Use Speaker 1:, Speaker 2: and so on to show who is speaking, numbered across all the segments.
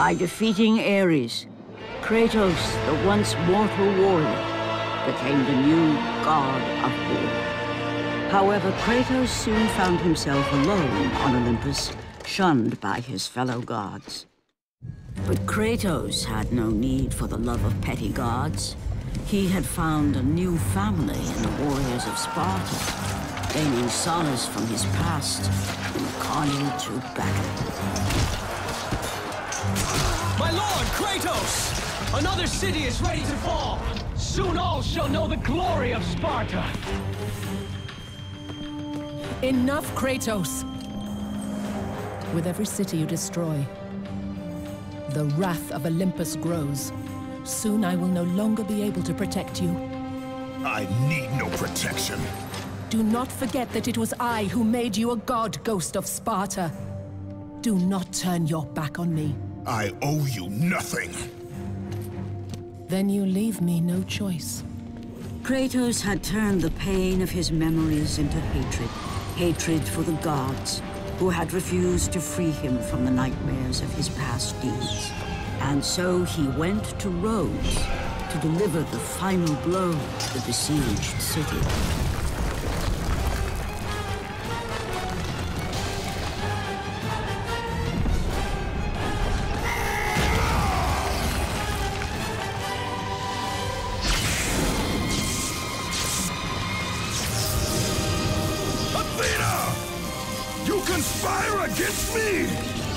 Speaker 1: By defeating Ares, Kratos, the once mortal warrior, became the new god of war. However, Kratos soon found himself alone on Olympus, shunned by his fellow gods. But Kratos had no need for the love of petty gods. He had found a new family in the warriors of Sparta, gaining solace from his past the carnage of battle.
Speaker 2: My lord, Kratos! Another city is ready to fall! Soon all shall know the glory of Sparta!
Speaker 3: Enough, Kratos! With every city you destroy, the wrath of Olympus grows. Soon I will no longer be able to protect you.
Speaker 4: I need no protection.
Speaker 3: Do not forget that it was I who made you a god, Ghost of Sparta. Do not turn your back on me.
Speaker 4: I owe you nothing.
Speaker 3: Then you leave me no choice.
Speaker 1: Kratos had turned the pain of his memories into hatred. Hatred for the gods, who had refused to free him from the nightmares of his past deeds. And so he went to Rhodes to deliver the final blow to the besieged city.
Speaker 4: Conspire against me!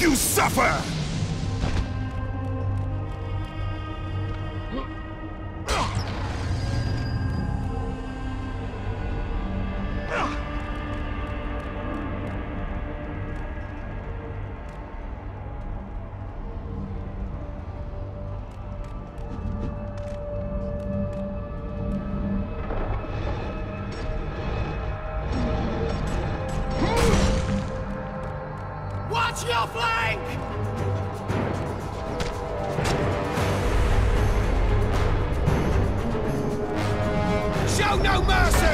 Speaker 4: You suffer! No mercy!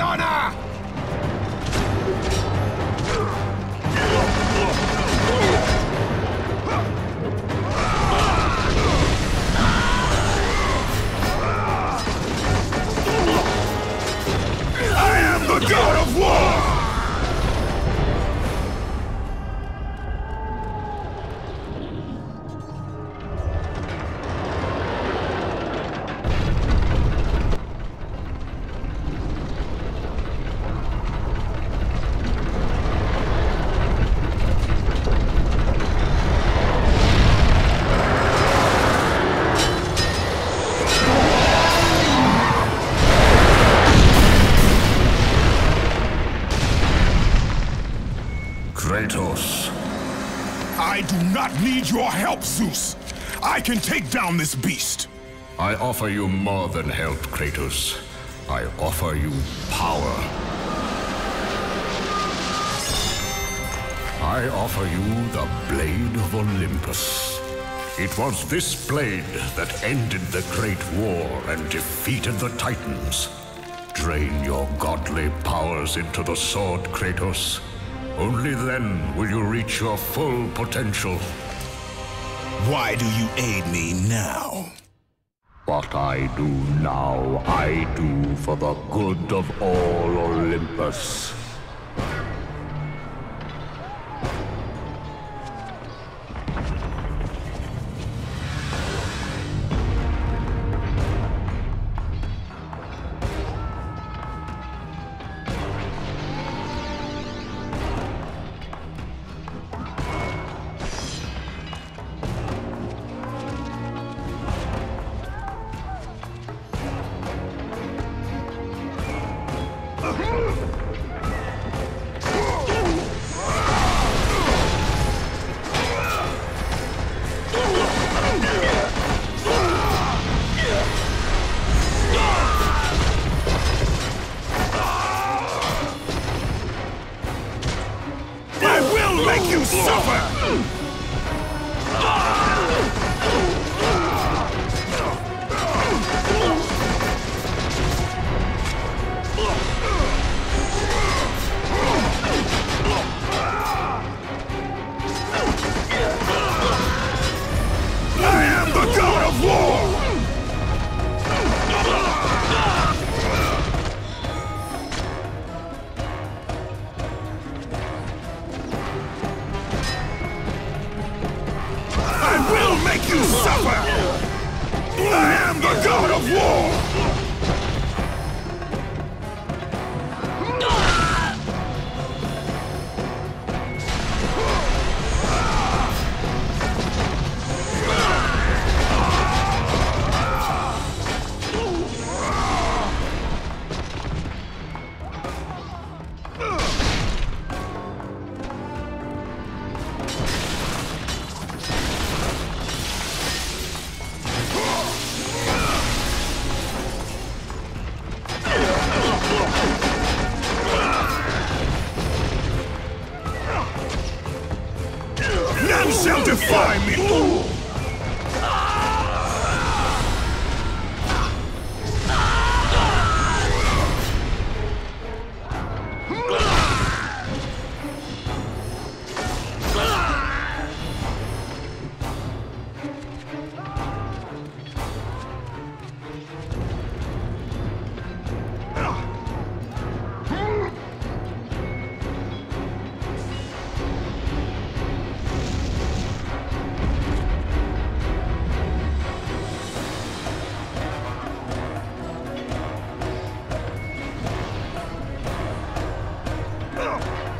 Speaker 4: Honor! Not need your help, Zeus. I can take down this beast.
Speaker 5: I offer you more than help, Kratos. I offer you power. I offer you the Blade of Olympus. It was this blade that ended the Great War and defeated the Titans. Drain your godly powers into the sword, Kratos. Only then will you reach your full potential.
Speaker 4: Why do you aid me now?
Speaker 5: What I do now, I do for the good of all Olympus.
Speaker 4: Shall defy me!
Speaker 5: Godly